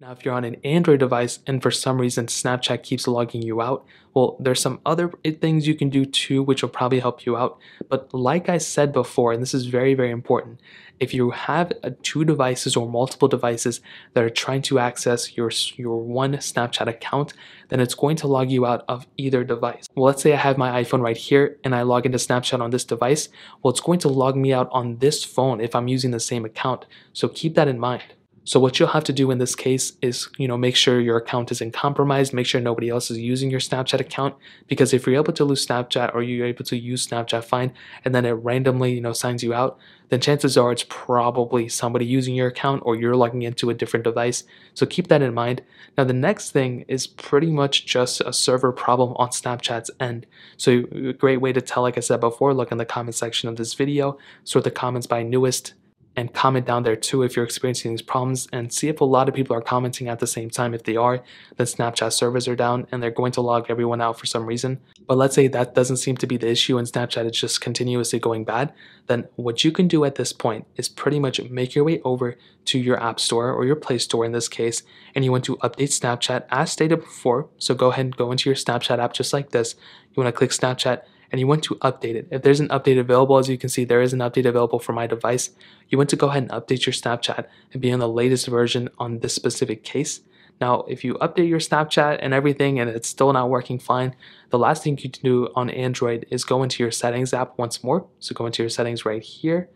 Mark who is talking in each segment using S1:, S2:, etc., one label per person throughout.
S1: Now, if you're on an Android device and for some reason Snapchat keeps logging you out, well, there's some other things you can do too, which will probably help you out. But like I said before, and this is very, very important, if you have uh, two devices or multiple devices that are trying to access your, your one Snapchat account, then it's going to log you out of either device. Well, let's say I have my iPhone right here and I log into Snapchat on this device. Well, it's going to log me out on this phone if I'm using the same account. So keep that in mind. So what you'll have to do in this case is, you know, make sure your account isn't compromised, make sure nobody else is using your Snapchat account because if you're able to lose Snapchat or you're able to use Snapchat fine and then it randomly, you know, signs you out, then chances are it's probably somebody using your account or you're logging into a different device. So keep that in mind. Now the next thing is pretty much just a server problem on Snapchat's end. So a great way to tell, like I said before, look in the comment section of this video, sort the comments by newest and comment down there too if you're experiencing these problems and see if a lot of people are commenting at the same time. If they are, then Snapchat servers are down and they're going to log everyone out for some reason. But let's say that doesn't seem to be the issue and Snapchat is just continuously going bad, then what you can do at this point is pretty much make your way over to your App Store or your Play Store in this case, and you want to update Snapchat as stated before. So go ahead and go into your Snapchat app just like this. You want to click Snapchat and you want to update it. If there's an update available, as you can see, there is an update available for my device. You want to go ahead and update your Snapchat and be on the latest version on this specific case. Now, if you update your Snapchat and everything and it's still not working fine, the last thing you can do on Android is go into your settings app once more. So go into your settings right here.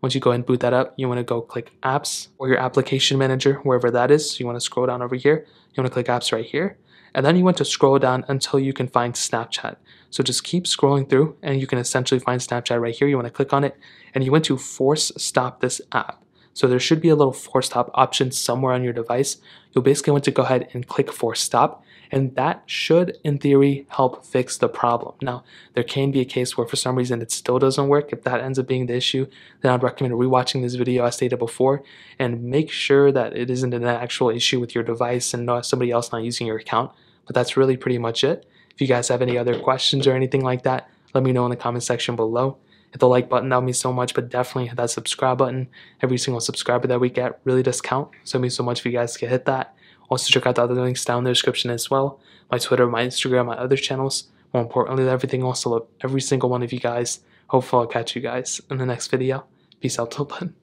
S1: Once you go and boot that up, you want to go click apps or your application manager, wherever that is. So you want to scroll down over here. You want to click apps right here. And then you want to scroll down until you can find Snapchat. So just keep scrolling through and you can essentially find Snapchat right here. You want to click on it and you want to force stop this app. So there should be a little force stop option somewhere on your device. You'll basically want to go ahead and click force stop and that should in theory help fix the problem. Now there can be a case where for some reason it still doesn't work. If that ends up being the issue then I'd recommend rewatching this video as stated before and make sure that it isn't an actual issue with your device and not somebody else not using your account. But that's really pretty much it. If you guys have any other questions or anything like that, let me know in the comment section below. Hit the like button, that would mean so much, but definitely hit that subscribe button. Every single subscriber that we get really does count, so it means so much if you guys can hit that. Also check out the other links down in the description as well. My Twitter, my Instagram, my other channels. More importantly everything I love every single one of you guys. Hopefully I'll catch you guys in the next video. Peace out till then.